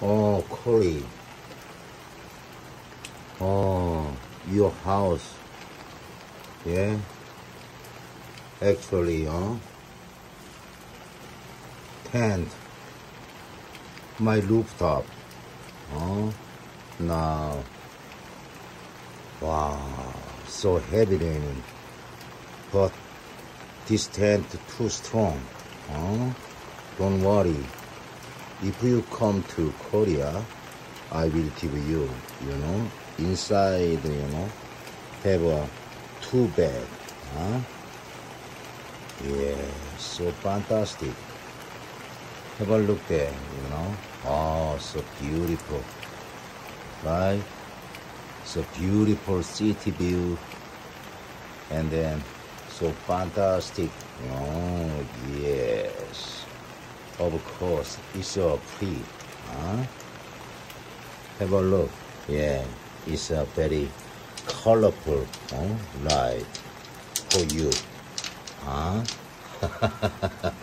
Oh, Coley. Oh, your house. Yeah. Actually, huh? Tent. My rooftop. Huh? Now. Wow, so heavy raining. But this tent too strong. Huh? Don't worry. If you come to Korea, I will give you, you know, inside, you know, have a two bed. Huh? Yeah, so fantastic. Have a look there, you know. Oh, so beautiful. Right? So beautiful city view. And then so fantastic. Oh, yes. Of course, it's so free. Huh? Have a look. Yeah, it's a very colorful huh? light for you. Huh?